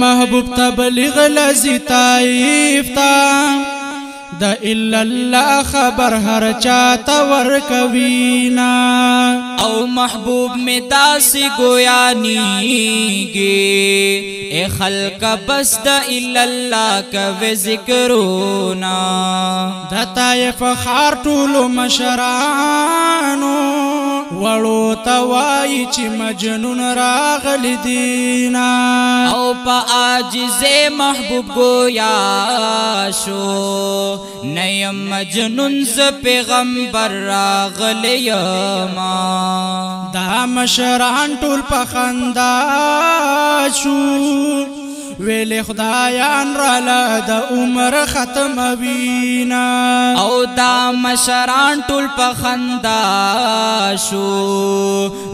محبوب تبلیغ لزی طائف تا دا اللہ خبر ہر چا تور کبینا او محبوب میں داسی گویا اے خلق نی ذکرونا ہلکب دلہ کا ذکر مشرانو ٹو لو مشران مجنون راغل دینا او پا آجے محبوب گویا شو نیم مجنون ز پیغمبر راغلی ما دا مشران ټول په خندا شو ویل خدایان رالا د عمر ختم وینا او دا مشران ټول په خندا شو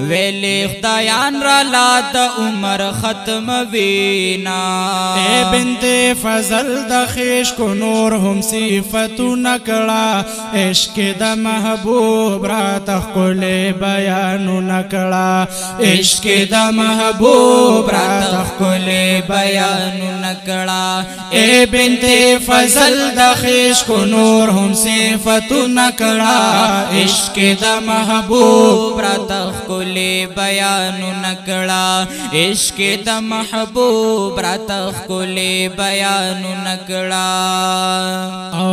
ویل خدایان رالا د عمر ختم وینا اے بنت فضل د خیش کو نور هم صفاتو نکړه عشق د محبوب را تخول بیانو نکړه عشق د محبوب را تخول بیان بیانو نکڑا اے بنت فضل دا خیش کو نور ہم صفتو نکڑا عشق دا محبوب را تخ کو لے بیانو نکڑا عشق دا محبوب را تخ کو لے بیانو نکڑا او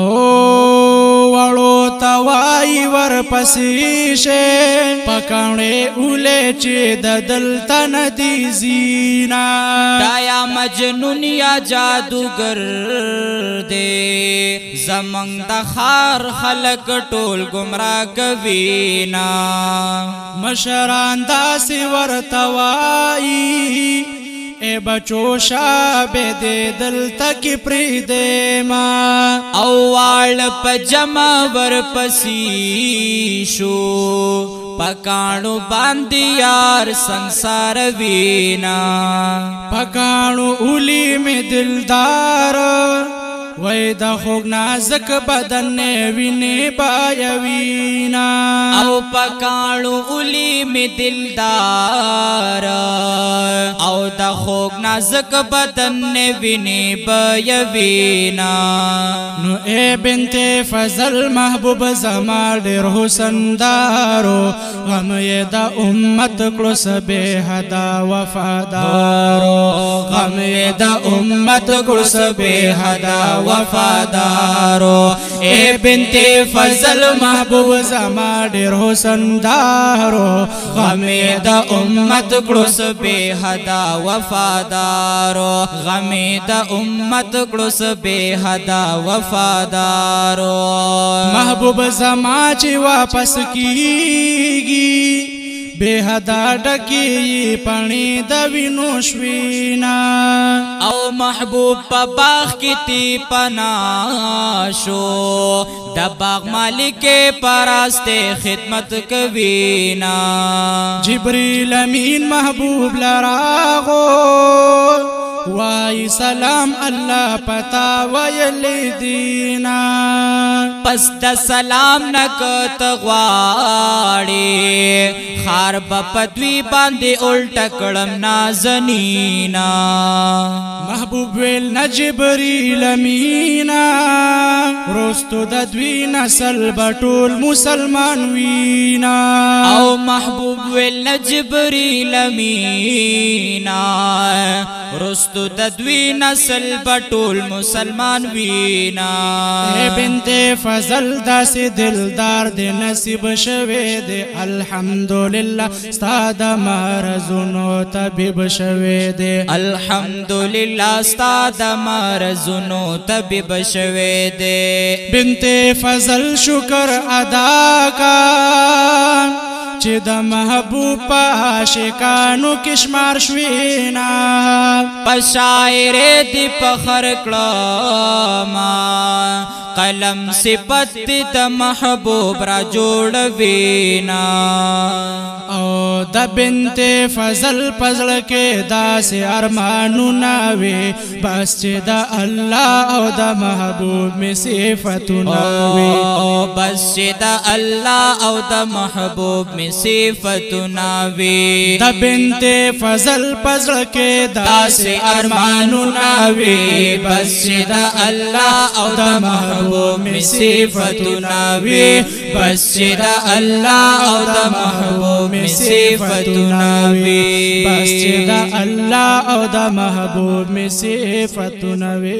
وڑو توائی ور پسیشے کانه اوله چې د دلته ندی زینا دایا مجنون یا جادوګر دې زمنګ د خار خلق ټول گمراه کوي نا مشران داسې ورته وایي اے بچو شاب دې دل تک پری دې ما اوال پجما ور پسی شو पकाणू बांदियार संसार वीना पकाणू उली में दिलदार وای د خوګ نازک بدن ویني بایوینا او پکاړو اولی می دلدار او د خوګ نازک بدن ویني بایوینا نو ای بنت فضل محبوب زما ډیر حسن دارو غم یې د امت کړو سبه حدا وفادارو غم یې د امت کړو سبه حدا وفادارو اے بنت فضل محبوب زما ډیر حسن دارو غمې د امت کړو سبه حدا وفادارو غمې د امت کړو سبه حدا وفادارو محبوب زما چې واپس کیږي بهدا ډکی پانی د وینو شوینا او محبوب په باغ کې تی پنا شو د باغ مالک پراسته خدمت کوي نا جبريل امين محبوب لراغو وای سلام الله پتا ویل دینا پس د سلام نک تغواړي خار بپدوی باندې الټ کړم نازنینا محبوب ویل نجبریل مینا روستو د دوی نسل بټول مسلمان وینا او محبوب ویل نجبریل مینا رستو تدوی نسل بطول مسلمان وینا اے بنت فضل دا سی دلدار دی نصیب شوی دی الحمدللہ ستا دا مرزونو طبیب شوی دی الحمدللہ ستا دا مرزونو طبیب شوی دی بنت فضل شکر ادا کا چې د محبوب عاشقانو کشمار شوینا پشایر دی فخر کړه ما قلم صفت د محبوب را جوړ وینا او د بنت فضل پزړ کې داس ارمانو ناوي بس چې د الله او د محبوب می صفاتو ناوي بس د الله او د محبوب می صفاتنا وی د بنت فضل پزړه کې داسې ارمانونه وی بس د الله او د محبوب می صفاتنا وی بس د الله او د محبوب می صفاتنا وی بس د الله او د محبوب می صفاتنا وی